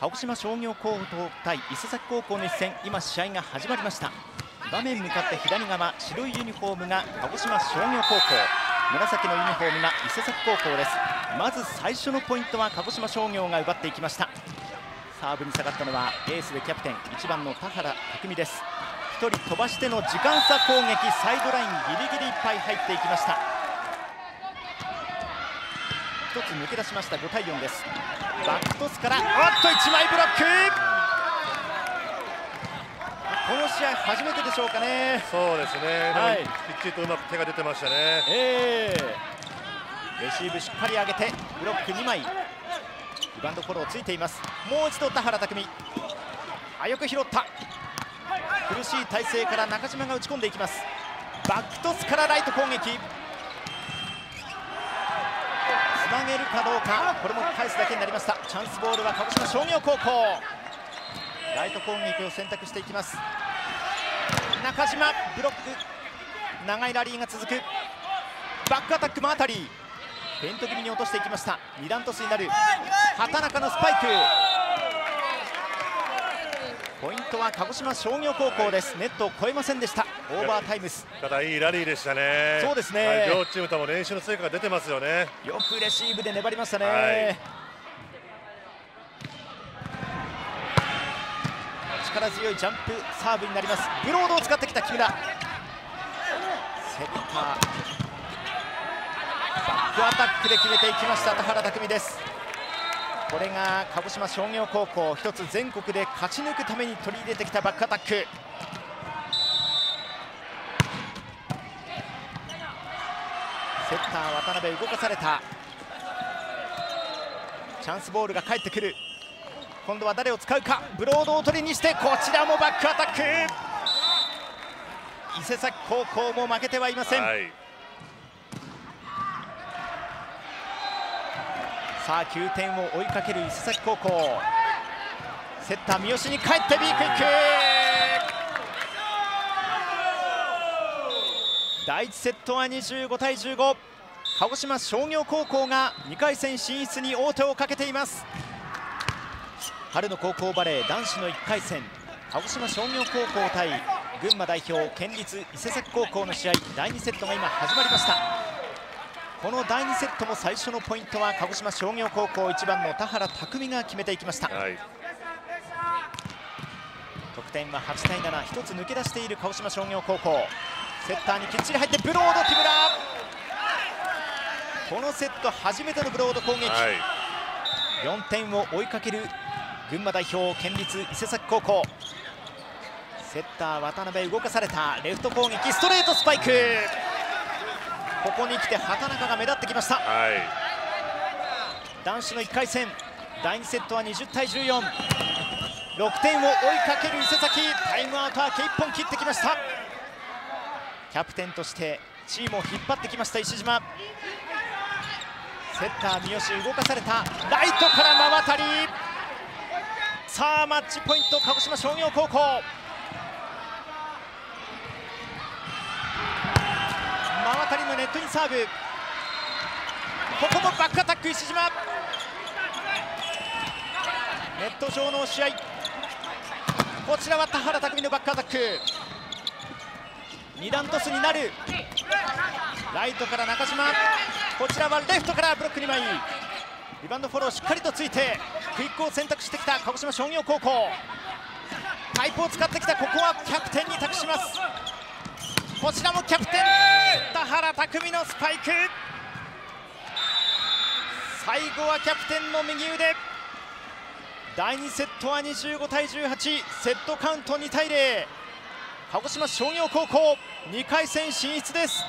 鹿児島商業高校対伊勢崎高校の一戦。今試合が始まりました。画面向かって左側白いユニフォームが鹿児島商業高校。紫のユニフォームが伊勢崎高校です。まず最初のポイントは鹿児島商業が奪っていきました。サーブに下がったのはエースでキャプテン1番の田原匠です。1人飛ばしての時間差攻撃サイドラインギリギリいっぱい入っていきました。つ抜け出しました。5対4です。バックトスからおっと1枚ブロック。この試合初めてでしょうかね。そうですね、はい。きっちりとうまく手が出てましたね。えー、レシーブしっかり上げてブロック2枚。リバウンドフォローついています。もう一度田原匠あよく拾った。苦しい体勢から中島が打ち込んでいきます。バックトスからライト攻撃。つなげるかどうか。これも返すだけになりました。チャンスボールは鹿児島商業高校。ライト攻撃を選択していきます。中島ブロック。長いラリーが続く。バックアタックもあたり。フェント気味に落としていきました。二段トスになる。畑中のスパイク。ポイントは鹿児島商業高校です。ネットを越えませんでした。オーバータイムス。ただいいラリーでしたね。そうですね。はい両チームとも練習の成果が出てますよね。よくレシーブで粘りましたね、はい。力強いジャンプサーブになります。ブロードを使ってきた木村。セッター。バックアタックで決めていきました。田原匠ですこれが鹿児島商業高校一つ全国で勝ち抜くために取り入れてきたバックアタック。セッター渡辺動かされた。チャンスボールが返ってくる。今度は誰を使うか。ブロードを取りにしてこちらもバックアタック。伊勢崎高校も負けてはいません、はい。さあ9点を追いかける伊勢崎高校。セッター三好に帰って Bクイック。第1セットは25対15鹿児島商業高校が2回戦進出に王手をかけています。春の高校バレー男子の1回戦。鹿児島商業高校対群馬代表県立伊勢崎高校の試合。第2セットが今始まりました。この第2セットも最初のポイントは鹿児島商業高校1番の田原匠が決めていきました。はい。得点は8対71つ抜け出している鹿児島商業高校。セッターにきっちり入ってブロード木村。このセット初めてのブロード攻撃、はい。4点を追いかける群馬代表県立伊勢崎高校。セッター渡辺動かされた。レフト攻撃ストレートスパイクここに来て畑中が目立ってきました。はい。男子の1回戦第2セットは20対146点を追いかける伊勢崎。タイムアウト明け1本切ってきました。キャプテンとしてチームを引っ張ってきました石島。セッター三好動かされた。ライトから真渡り。さあマッチポイント鹿児島商業高校真渡りのネットインサーブ。ここもバックアタック石島。ネット上の試合。こちらは田原匠のバックアタック。二段トスになる。ライトから中島。こちらはレフトからブロック2枚リバウンドフォローしっかりとついてクイックを選択してきた鹿児島商業高校。パイプを使ってきたここはキャプテンに託します。こちらもキャプテン田原匠のスパイク。最後はキャプテンの右腕。第2セットは25対18セットカウント2対0鹿児島商業高校2回戦進出です。